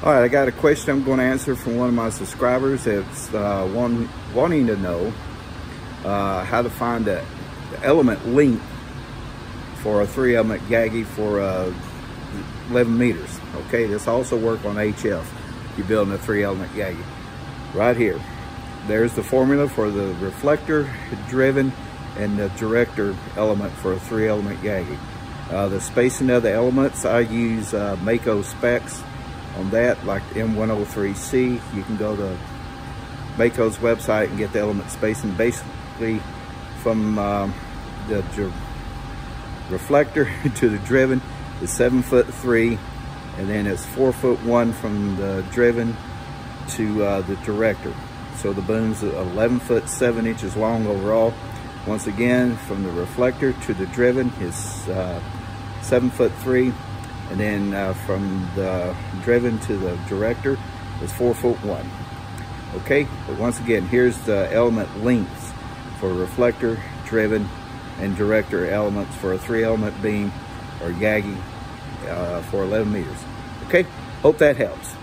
All right, I got a question I'm going to answer from one of my subscribers that's uh, one, wanting to know uh, how to find the, the, element length for a three element Yagi for uh, 11 meters. Okay, this also work on HF. You're building a three element Yagi. Right here, there's the formula for the reflector driven and the director element for a three element Yagi. Uh, the spacing of the elements, I use uh, Maco specs on that, like M103C. You can go to Maco's website and get the element spacing basically from um, the reflector to the driven is seven foot three and then it's four foot one from the driven to uh, the director. So the boom's 11 foot seven inches long overall. Once again, from the reflector to the driven is uh, seven foot three and then uh, from the driven to the director is four foot one. Okay, but once again, here's the element lengths for reflector, driven, and director elements for a three element beam or Yagi uh, for 11 meters. Okay, hope that helps.